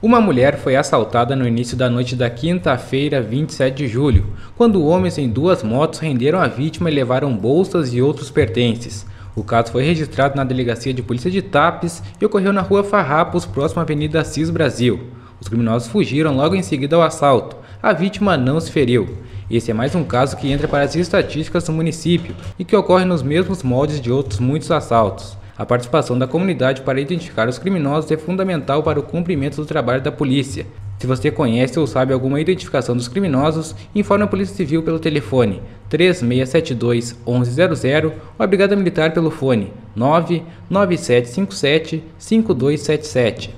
Uma mulher foi assaltada no início da noite da quinta-feira, 27 de julho, quando homens em duas motos renderam a vítima e levaram bolsas e outros pertences. O caso foi registrado na Delegacia de Polícia de Tapes e ocorreu na rua Farrapos, próxima à Avenida Cis Brasil. Os criminosos fugiram logo em seguida ao assalto. A vítima não se feriu. Esse é mais um caso que entra para as estatísticas do município e que ocorre nos mesmos moldes de outros muitos assaltos. A participação da comunidade para identificar os criminosos é fundamental para o cumprimento do trabalho da polícia. Se você conhece ou sabe alguma identificação dos criminosos, informe a Polícia Civil pelo telefone 3672 1100 ou a Brigada Militar pelo fone 99757 5277.